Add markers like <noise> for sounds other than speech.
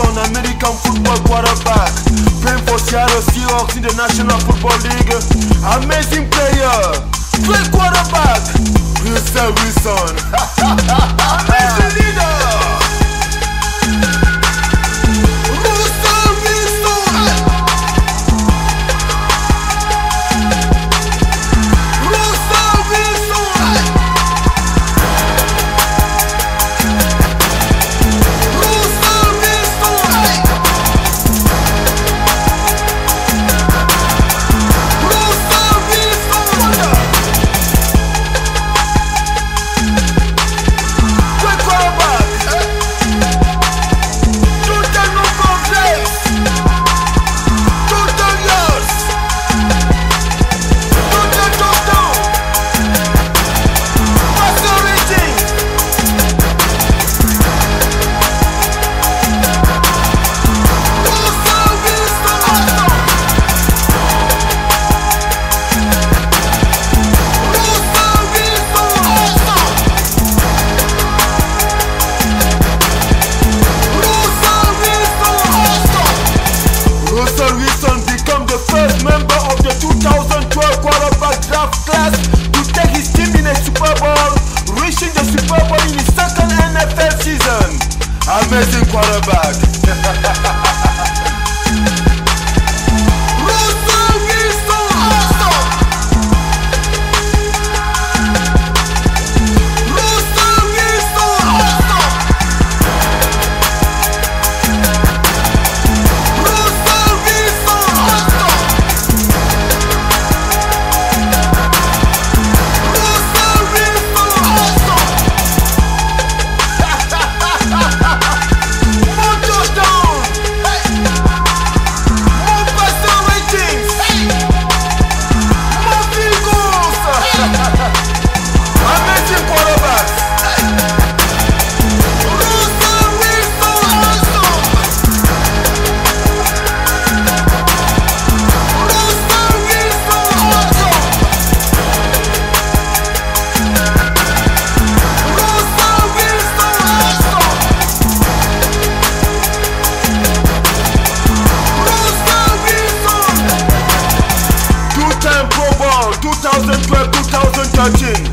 son American football quarterback. Playing for Seattle Seahawks in the National Football League. Amazing player, great quarterback, Russell Wilson. <laughs> Amazing leader. amazing quarterback. <laughs> touching.